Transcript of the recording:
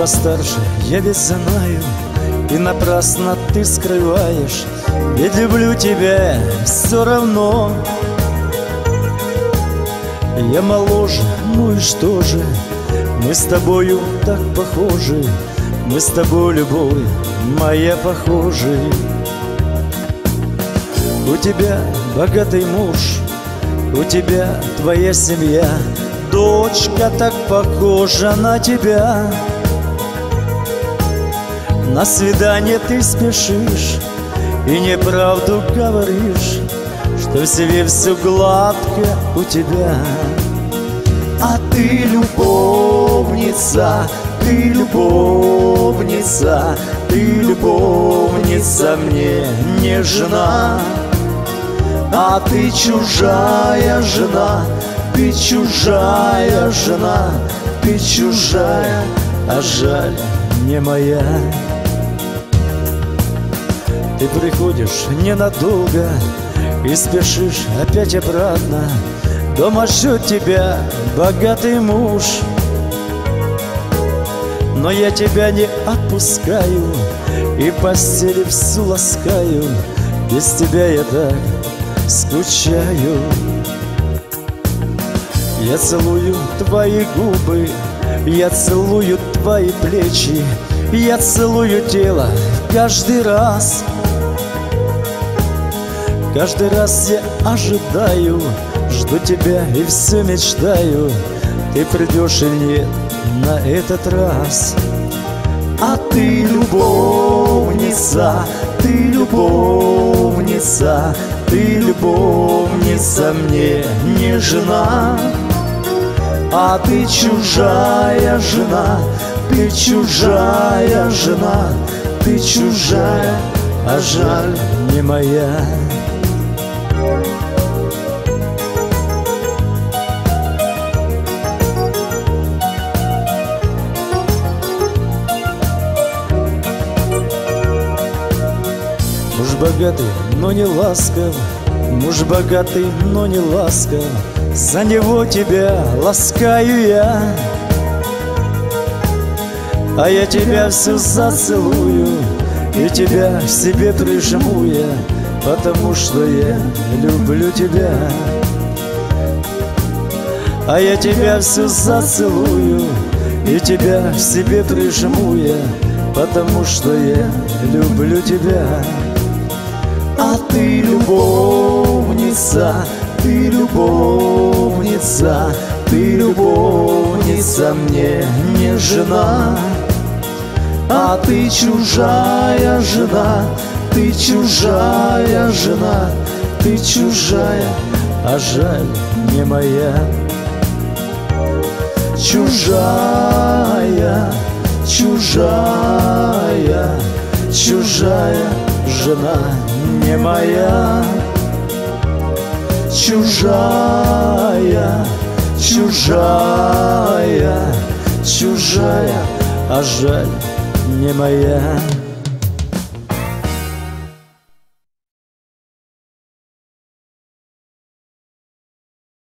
постарше, я ведь знаю И напрасно ты скрываешь Ведь люблю тебя все равно. Я моложе, ну и что же Мы с тобою так похожи Мы с тобой, любовь моя, похожи. У тебя богатый муж У тебя твоя семья Дочка так похожа на тебя На свидание ты спешишь И неправду говоришь Что в себе все гладко у тебя А ты любовница, ты любовница Ты любовница мне не жена А ты чужая жена ты чужая жена, ты чужая, а жаль не моя. Ты приходишь ненадолго и спешишь опять обратно. Дома ждет тебя богатый муж. Но я тебя не отпускаю И постели всю ласкаю Без тебя я так скучаю я целую твои губы, я целую твои плечи, я целую тело каждый раз. Каждый раз я ожидаю, жду тебя и все мечтаю, ты придешь или нет на этот раз. А ты любовница, ты любовница, ты любовница мне не жена. А ты чужая жена, ты чужая жена, ты чужая, а жаль не моя. Богатый, но не ласков, Муж богатый, но не ласков. За него тебя ласкаю я. А я тебя всю зацелую И тебя к себе прижму я Потому что я люблю тебя. А я тебя всю зацелую И тебя к себе прижму я Потому что я люблю тебя а ты любовница, ты любовница, ты любовница мне не жена. А ты чужая жена, ты чужая жена, ты чужая, а жаль не моя. Чужая, чужая, чужая жена не моя Чужая, чужая, чужая, а жаль не моя